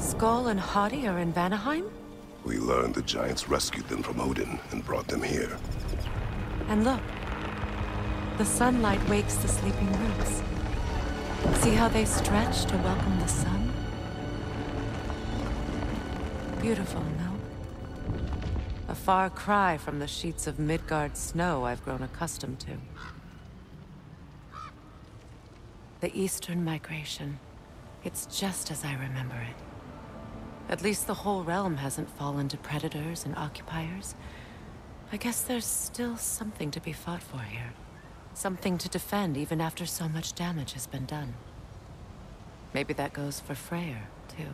Skoll and Hati are in Vanaheim? We learned the Giants rescued them from Odin and brought them here. And look. The sunlight wakes the sleeping roots. See how they stretch to welcome the sun? Beautiful, no? A far cry from the sheets of Midgard snow I've grown accustomed to. The Eastern Migration. It's just as I remember it. At least the whole realm hasn't fallen to predators and occupiers. I guess there's still something to be fought for here. Something to defend even after so much damage has been done. Maybe that goes for Freyr, too.